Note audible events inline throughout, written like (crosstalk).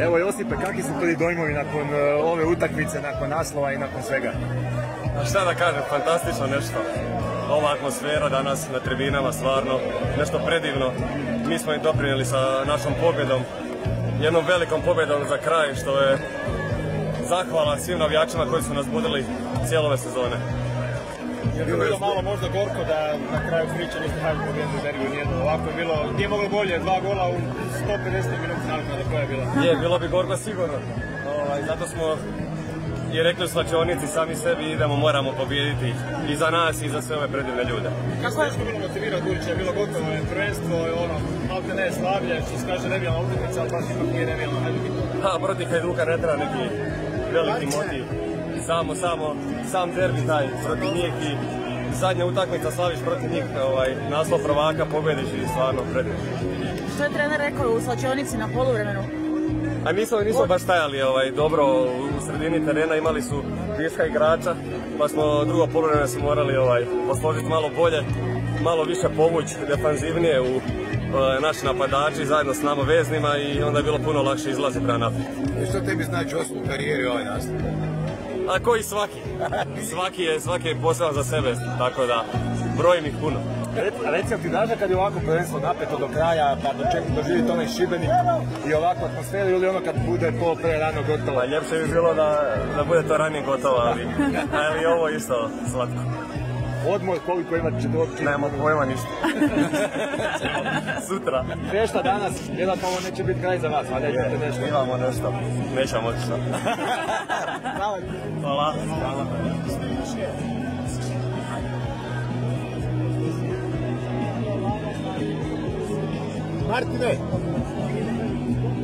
Evo Josipe, kakvi su prvi dojmovi nakon e, ove utakmice, nakon naslova i nakon svega? A šta da kažem, fantastično nešto. Ova atmosfera danas na tribinama, stvarno, nešto predivno. Mi smo im doprinijeli sa našom pobjedom, jednom velikom pobjedom za kraj, što je zahvala svim navijačima koji su nas budili cijelove sezone. Je bilo, malo možda gorko da na kraju priče niste hajde pobijedili derbiju nijedno. Ovako je bilo, nije moglo bolje, dva gola u 150 minuta nakon koja je bila. Je, bilo bi gorko sigurno. Ovaj, zato smo i rekli u slačionici sami sebi idemo, moramo pobijediti i za nas i za sve ove predivne ljude. Kako je bilo motivirati budući je bilo gotovo, je prvenstvo, je ono, malte ne slavlje, što se kaže nebijalna utakmica, ali baš ipak nije nebijalna Hajduki. Ha, protiv Hajduka ne treba neki veliki motiv. Samo, samo, sam derbi taj protiv njih i zadnja utakmica slaviš protiv njih, ovaj, naslov prvaka, pobjediš i stvarno predivno. Što je trener rekao u slačionici na poluvremenu? A nismo, nismo baš stajali ovaj, dobro u sredini terena, imali su viška igrača, pa smo drugo poluvreme su morali ovaj, posložiti malo bolje, malo više povući defanzivnije u ovaj, naši napadači zajedno s nama veznima i onda je bilo puno lakše izlaziti prema naprijed. I što tebi znači osnovu u karijeri ovaj nastup? A koji svaki? Svaki je, svaki je poseban za sebe, tako da brojim ih puno. Recimo ti daže kad je ovako prvenstvo napeto do kraja, pa dočekati doživjeti onaj šibenik i ovakvu atmosferu ili ono kad bude to pre rano gotovo? Pa ljepše bi bilo da, da bude to ranije gotovo, ali, ali ovo isto slatko. Odmor koliko ima će doći? Nemamo pojma ništa. Sutra. Vješta danas, vjerojatno ovo neće biti kraj za vas, a nećete nešto. Imamo nešto, nećemo. Hvala. Hvala. Hvala. Martine,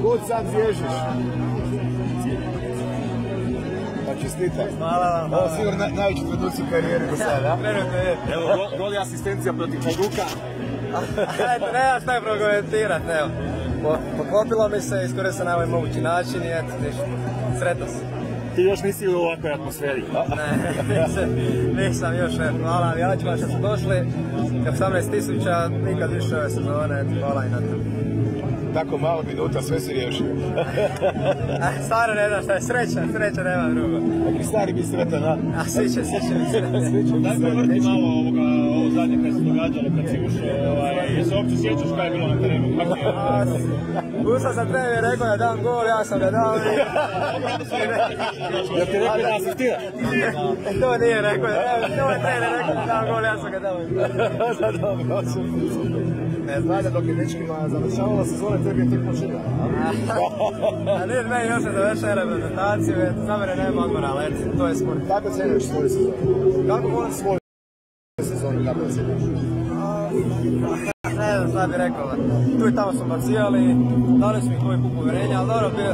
kud sad bježiš? Pa čestitam. Hvala vam. Ovo sigurno na, najveći trenuci u karijeri do sada. (laughs) Trenutno je. Evo, go- gol i asistencija protiv Hajduka. (laughs) Eto, nema šta je prokomentirat, evo. Po, poklopilo mi se, iskoristio sam na ovaj mogući način i eto, ništa. Sretno sam. Ti još nisi u ovakvoj atmosferi. (laughs) Ne, nisam, još, hvala navijačima što su došli. 18 tisuća, nikad više ove sezone, hvala i na to. Tako malo minuta, sve si riješio. (laughs) A, stvarno ne znam šta je, sreća, sreća nema drugo. Neki stari bi sretan, a? A svi će, svi će. (laughs) Daj povrti malo ovoga, ovo zadnje kad se događalo, kad si ušao, ovaj, se uopće sjećaš kaj je bilo na terenu? Kako je? A, Ušao sam trener i rekao da dam gol, ja sam ga dao i... Jel ti rekao da asistira? To nije rekao, evo, to je trener rekao da dam gol, ja sam ga dao. (laughs) Da, dobro, Ne znam, dok je dečkima završavala sezona, tebi je tek počinjala. (laughs) A ne, ne, još ne završaju reprezentaciju, za mene nema odmora, ali to je sport. Kako ocjenjuješ svoju sezonu? Kako volim svoju sezonu, kako ocjenjuješ? Ne znam šta bi rekao, tu i tamo smo bacivali, dali smo ih koji put povjerenja, ali dobro, bio,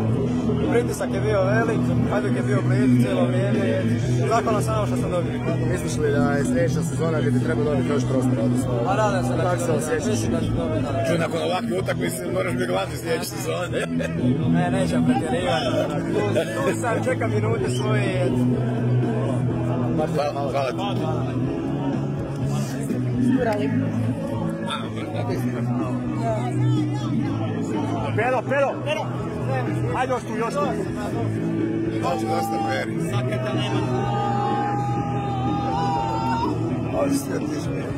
pritisak je bio velik, Hajduk je bio blizu cijelo vrijeme zahvalan sam ovo što sam dobio. Misliš li da je sljedeća sezona gdje ti treba dobiti još prostora, odnosno? Pa nadam se da ću se dobiti, mislim da ću dobiti. Čuj, nakon ovakve utakmice moraš biti glavni sljedeće sezone. (laughs) Ne, nećem pretjerivati. Tu, tu sam, čekam minute svoje i eto. Hvala, hvala ti. Pero, pero! Ajde još tu, još tu. Znači, dosta peri. Ali sjetiš me.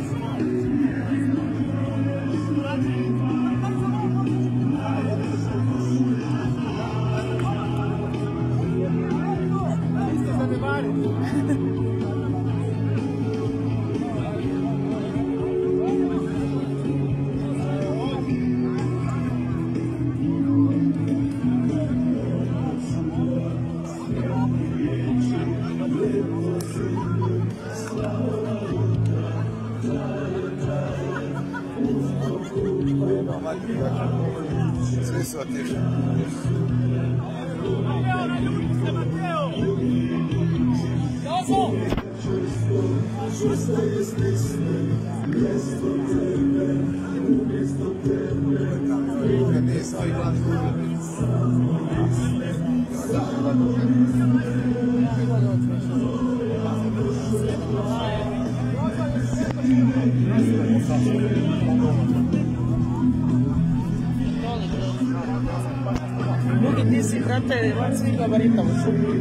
Svi su otišli. Nisam ih ti de Barça y.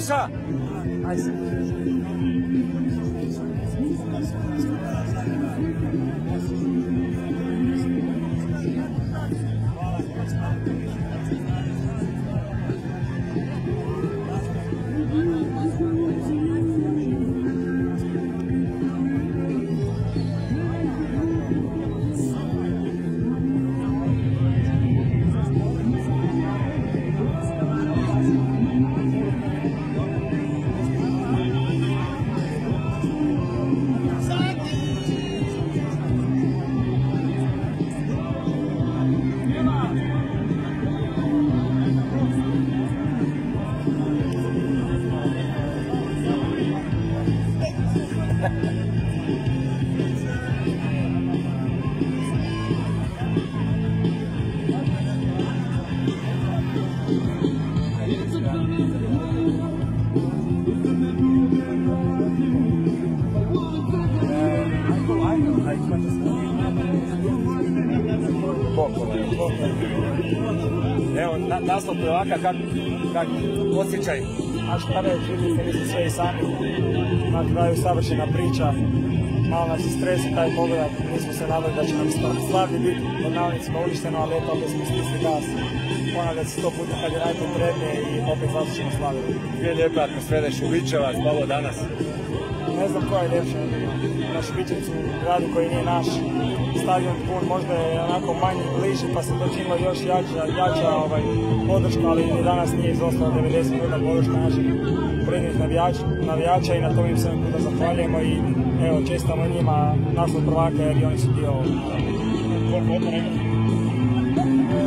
没事爱 Evo, na, naslov prvaka, kak, kak osjećaj? A šta reći, vidite, vi ste sve i sami. Na kraju savršena priča. Malo nas je stresi taj pogled, nismo se nadali da će nam slavni biti pod navodnicima uništeno, ali eto opet smo stisli gas. Ponavlja se sto puta kad je najpotrebnije i opet zato ćemo slaviti. Dvije lijepe atmosfere Šubićevac, malo danas. Ne znam koja je ljepša. Na Šubićevcu, gradu koji nije naš, stadion pun, možda je onako manji, bliži, pa se to činilo još jača, jača ovaj, podrška, ali i danas nije izostala 90 minuta podrška naših prednjih navijača, navijača i na tom im se puta zahvaljujemo i evo, čestamo njima naslov prvaka jer i oni su dio. Koliko odmora ima?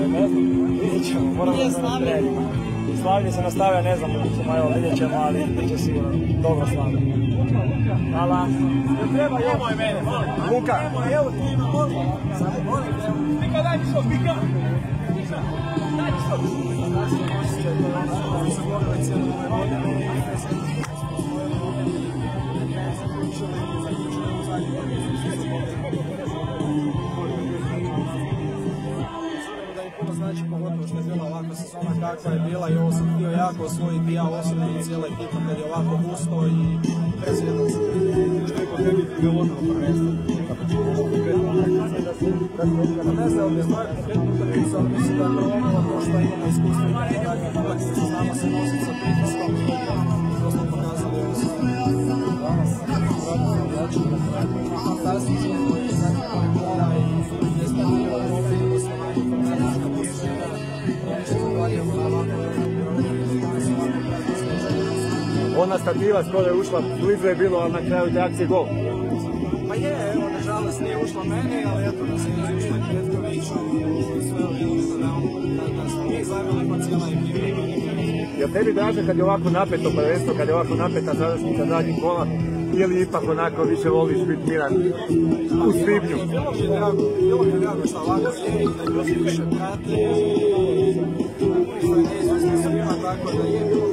Ne znam, vidjet ćemo, moramo da. Slavlje se nastavlja, ne znam, ćemo, evo, vidjet ćemo, ali bit će sigurno dobro slavlje. Hvala. Ne treba, evo je mene, molim. Luka. Kakva je bila i ovo sam htio jako osvojiti ja osobno i cijela ekipa kad je ovako gusto i presvjetan sam. Što je ono je ono što imamo iskustvo i neke takve utakmice, znamo se nositi sa pritiskom i to smo pokazali ovo se danas. Vratno sam jači, fantastično, zadnji par Ona stativa skoro je ušla, blizu je bilo, ali na kraju te akcije gol. Pa je, evo, nažalost nije ušla meni, ali eto da se nije ušla Petkoviću i sve ovdje da, da, da smo mi zavili pa cijela ekipa. Jel tebi draže kad je ovako napeto prvenstvo, kad je ovako napeta završnica zadnjih kola, ili ipak onako više voliš biti miran u svibnju? Bilo mi je drago, bilo mi je drago što ovako je i da ljudi više prate što je neizvjesno svima, tako da je bilo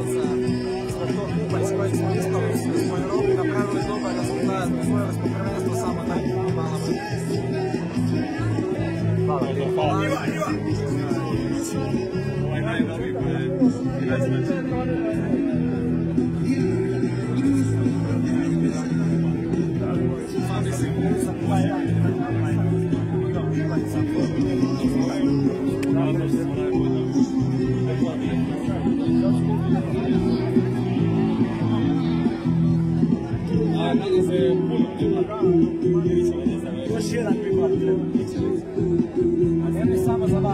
Ovaj najnoviji koji je